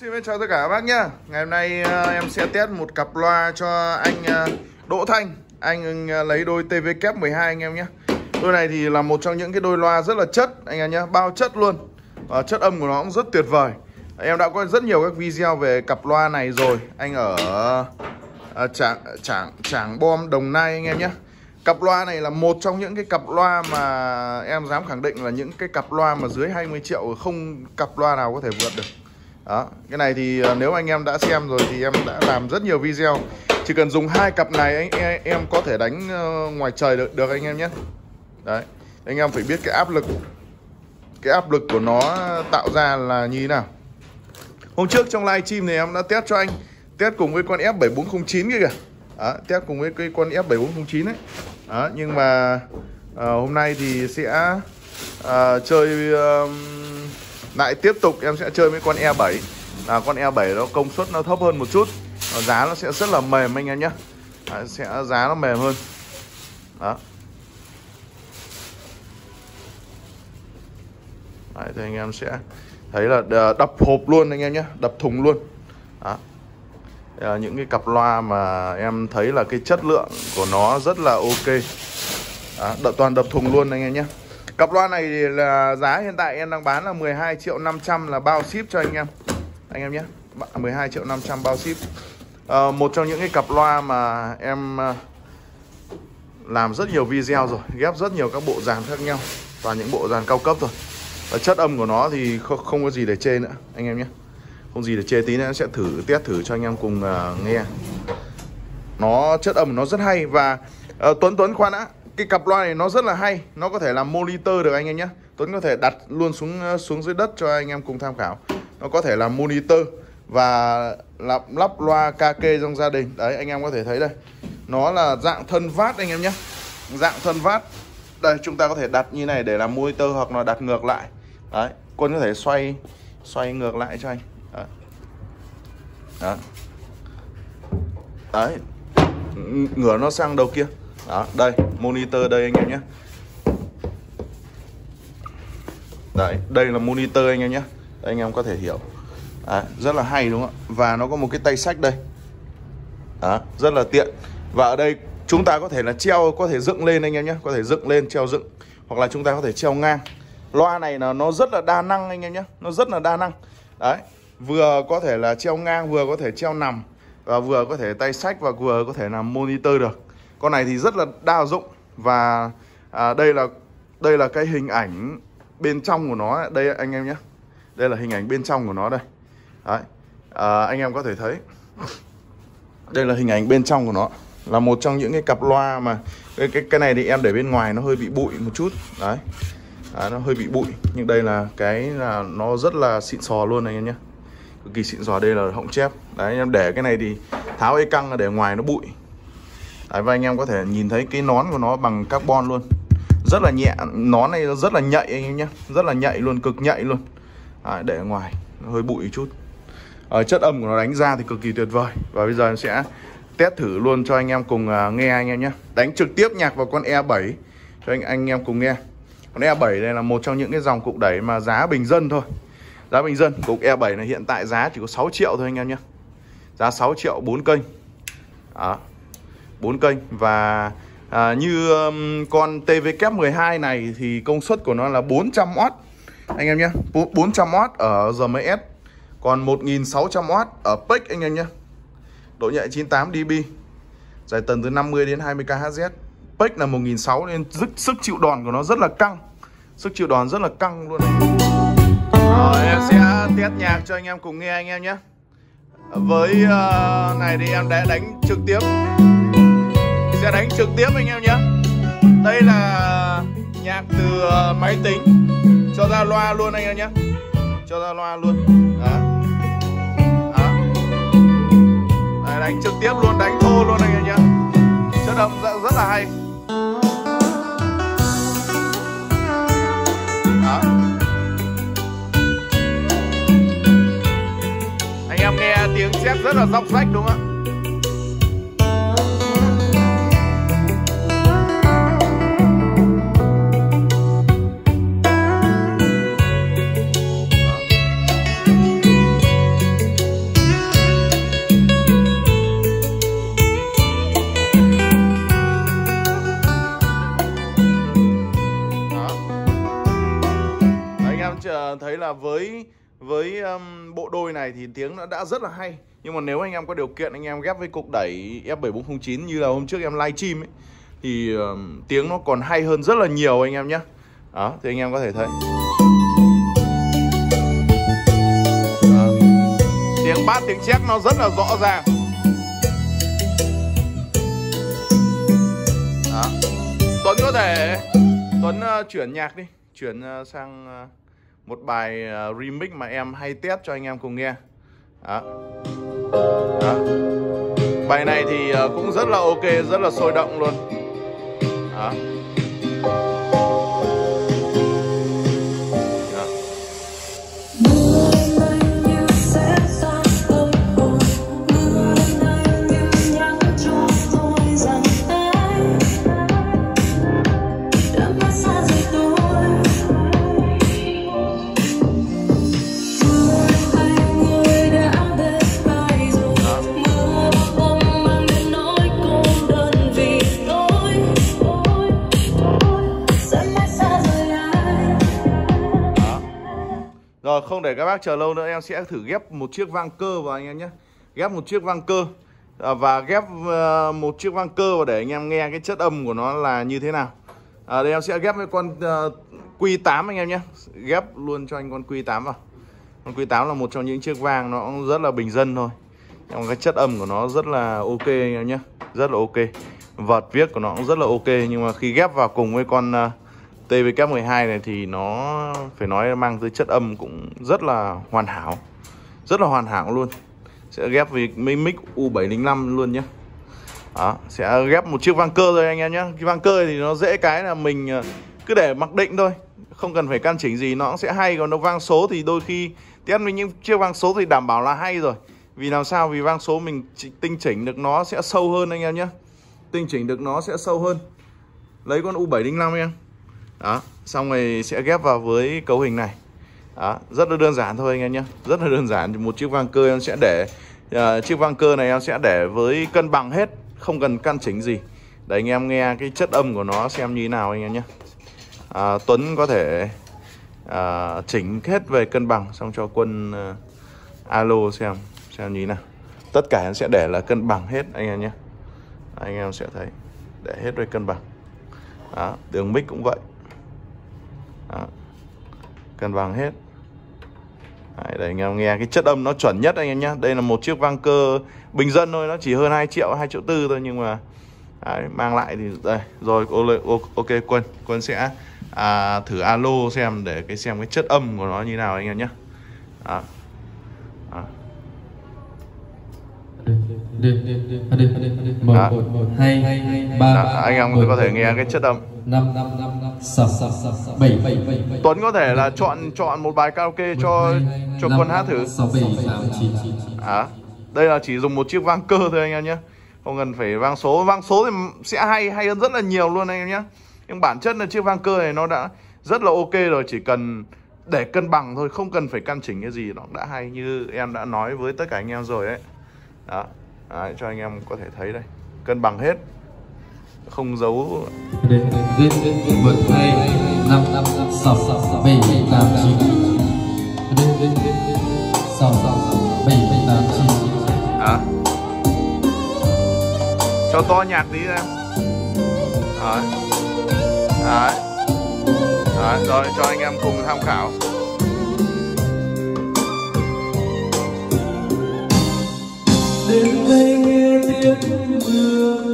Xin chào tất cả các bác nhá. Ngày hôm nay uh, em sẽ test một cặp loa cho anh uh, Đỗ Thanh. Anh uh, lấy đôi TVK 12 anh em nhé Đôi này thì là một trong những cái đôi loa rất là chất anh em nhé Bao chất luôn. Và chất âm của nó cũng rất tuyệt vời. Em đã có rất nhiều các video về cặp loa này rồi. Anh ở uh, Trảng, Trảng, Trảng Bom Đồng Nai anh em nhé Cặp loa này là một trong những cái cặp loa mà em dám khẳng định là những cái cặp loa mà dưới 20 triệu không cặp loa nào có thể vượt được đó cái này thì ờ, nếu anh em đã xem rồi thì em đã làm rất nhiều video. Chỉ cần dùng hai cặp này anh em có thể đánh ờ, ngoài trời được được anh em nhé. Đấy anh em phải biết cái áp lực cái áp lực của nó tạo ra là như thế nào. Hôm trước trong livestream này em đã test cho anh test cùng với con F7409 kia kìa. Đó, test cùng với cái con F7409 ấy. Đó, nhưng mà à, hôm nay thì sẽ à, chơi uh, lại tiếp tục em sẽ chơi với con E7 là con E7 nó công suất nó thấp hơn một chút. Và giá nó sẽ rất là mềm anh em nhé. Đấy, sẽ giá nó mềm hơn. Đó. Đấy, thì anh em sẽ thấy là ờ, đập hộp luôn anh em nhé. Đập thùng luôn. Đó. Ờ, những cái cặp loa mà em thấy là cái chất lượng của nó rất là ok. Đó, đập toàn đập thùng luôn anh em nhé. Cặp loa này thì là giá hiện tại em đang bán là 12 triệu 500 là bao ship cho anh em. Anh em nhé. 12 triệu 500 bao ship. À, Một trong những cái cặp loa mà em ờ, làm rất nhiều video rồi Ghép rất nhiều các bộ dàn khác nhau Toàn những bộ dàn cao cấp rồi Và chất âm của nó thì không, không có gì để chê nữa Anh em nhé. Không gì để chê tí nữa em sẽ thử test thử cho anh em cùng uh, nghe. Nó chất âm nó rất hay Và uh, Tuấn Tuấn khoan đã cái cặp loa này nó rất là hay. Nó có thể làm monitor được anh em nhé. Tuấn có thể đặt luôn xuống ờ, xuống dưới đất cho anh em cùng tham khảo. Nó có thể làm monitor và lắp lắp loa KK trong gia đình. Đấy anh em có thể thấy đây. Nó là dạng thân vát anh em nhé. Dạng thân vát. Đây chúng ta có thể đặt như này để làm monitor hoặc là đặt ngược lại. Đấy quân có thể xoay xoay ngược lại cho anh. Đấy, đấy. đấy. ngửa nó sang đầu kia đó đây monitor đây anh em nhé. Đấy đây là monitor anh em nhé. Anh em có thể hiểu. Đấy, rất là hay đúng không ạ? Và nó có một cái tay sách đây. Đó, rất là tiện. Và ở đây chúng ta có thể là treo có thể dựng lên anh em nhé. Có thể dựng lên treo dựng. Hoặc là chúng ta có thể treo ngang. Loa này là nó rất là đa năng anh em nhé. Nó rất là đa năng. Đấy vừa có thể là treo ngang vừa có thể treo nằm. Và vừa có thể tay sách và vừa có thể làm monitor được con này thì rất là đa dụng và à, đây là đây là cái hình ảnh bên trong của nó đây anh em nhé. Đây là hình ảnh bên trong của nó đây. Đấy. À, anh em có thể thấy. Đây là hình ảnh bên trong của nó. Là một trong những cái cặp loa mà cái cái cái này thì em để bên ngoài nó hơi bị bụi một chút. Đấy. À, nó hơi bị bụi. Nhưng đây là cái là nó rất là xịn sò luôn anh em nhé. Cực kỳ xịn sò. Đây là họng chép. Đấy em để cái này thì tháo cái căng để ngoài nó bụi. Đấy, và anh em có thể nhìn thấy cái nón của nó bằng carbon luôn. Rất là nhẹ nón này rất là nhạy anh em nhé. Rất là nhạy luôn cực nhạy luôn. À, để ở ngoài nó hơi bụi chút. Ở chất âm của nó đánh ra thì cực kỳ tuyệt vời. Và bây giờ em sẽ test thử luôn cho anh em cùng uh, nghe anh em nhé. Đánh trực tiếp nhạc vào con E7 cho anh anh em cùng nghe. Con E7 đây là một trong những cái dòng cục đẩy mà giá bình dân thôi. Giá bình dân cục E7 này hiện tại giá chỉ có 6 triệu thôi anh em nhé. Giá 6 triệu 4 kênh. Đó. 4 kênh và à, như um, con TVK12 này thì công suất của nó là 400W anh em nhé 400W ở RMS còn 1600W ở PEC anh em nhé. Độ nhạy 98 dB giải tần từ 50 đến 20 kHz PEC là 1600 nên sức, sức chịu đòn của nó rất là căng. Sức chịu đòn rất là căng luôn. Rồi, em sẽ test nhạc cho anh em cùng nghe anh em nhé. Với uh, này thì em đã đánh trực tiếp sẽ đánh trực tiếp anh em nhé. Đây là nhạc từ ờ, máy tính. Cho ra loa luôn anh em nhé. Cho ra loa luôn. Đó. Đó. Đấy, đánh trực tiếp luôn đánh thô luôn anh em nhé. Chất âm rất, rất là hay. Đó. anh em nghe tiếng sét rất là róc rách đúng không ạ? Là với với um, bộ đôi này thì tiếng nó đã rất là hay. Nhưng mà nếu anh em có điều kiện anh em ghép với cục đẩy F7409 như là hôm trước em livestream ấy thì um, tiếng nó còn hay hơn rất là nhiều anh em nhé đó thì anh em có thể thấy. Đó. tiếng bát tiếng chép nó rất là rõ ràng. Đó. Tuấn có thể Tuấn uh, chuyển nhạc đi. Chuyển uh, sang uh, một bài ờ, remix mà em hay test cho anh em cùng nghe đó. Đó. bài này thì ờ, cũng rất là ok, rất là sôi động luôn đó. Không để các bác chờ lâu nữa em sẽ thử ghép một chiếc vang cơ vào anh em nhé. Ghép một chiếc vang cơ. À, Và ghép uh, một chiếc vang cơ vào để anh em nghe cái chất âm của nó là như thế nào. À, Đây em sẽ ghép với con ờ, uh, Q8 anh em nhé. Ghép luôn cho anh con Q8 vào. Con Q8 là một trong những chiếc vang nó cũng rất là bình dân thôi. Nhưng cái chất âm của nó rất là ok anh em nhé. Rất là ok. Vợt viết của nó cũng rất là ok. Nhưng mà khi ghép vào cùng với con uh, TVK12 này thì nó phải nói mang tới chất âm cũng rất là hoàn hảo Rất là hoàn hảo luôn. Sẽ ghép với mic U705 luôn nhé Đó, sẽ ghép một chiếc vang cơ thôi anh em nhé Cái vang cơ thì nó dễ cái là mình ờ, cứ để mặc định thôi Không cần phải căn chỉnh gì nó cũng sẽ hay. Còn nó vang số thì đôi khi test với những chiếc vang số thì đảm bảo là hay rồi. Vì làm sao? Vì vang số mình tinh chỉnh được nó sẽ sâu hơn anh em nhé Tinh chỉnh được nó sẽ sâu hơn. Lấy con U705 em đó xong rồi sẽ ghép vào với cấu hình này. Đó rất là đơn giản thôi anh em nhé. Rất là đơn giản một chiếc vang cơ em sẽ để uh, chiếc vang cơ này em sẽ để với cân bằng hết không cần căn chỉnh gì. Để anh em nghe cái chất âm của nó xem như thế nào anh em nhé. À, Tuấn có thể à, chỉnh hết về cân bằng xong cho quân uh, alo xem xem như thế nào. Tất cả em sẽ để là cân bằng hết anh em nhé. Anh em sẽ thấy để hết về cân bằng. Đó, đường mic cũng vậy đó. cân bằng hết Đấy, để anh em nghe cái chất âm nó chuẩn nhất anh em nhé đây là một chiếc vang cơ bình dân thôi nó chỉ hơn 2 triệu 2 triệu tư thôi nhưng mà đấy, mang lại thì đây rồi ok quân quân sẽ à, thử alo xem để cái xem cái chất âm của nó như nào anh em nhé đó. Đó. một hai ba anh em có thể nghe cái chất âm năm năm năm sáu bảy bảy bảy Tuấn có thể là chọn chọn một bài karaoke cho cho quân hát thử. sáu bảy tám chín à đây là chỉ dùng một chiếc vang cơ thôi anh em nhé. Không cần phải vang số. Vang số thì sẽ hay hay hơn rất là nhiều luôn anh em nhé. Nhưng bản chất là chiếc vang cơ này nó đã rất là ok rồi. Chỉ cần để cân bằng thôi không cần phải căn chỉnh cái gì. Nó đã hay như em đã nói với tất cả anh em rồi đấy đó. Đấy, cho anh em có thể thấy đây. Cân bằng hết không giấu. Đến năm sáu bảy tám chín. Sáu bảy tám chín. À cho to nhạc đi em. Đấy. Đấy. Đấy rồi cho anh em cùng tham khảo. Đến đây nghe tiếng mưa.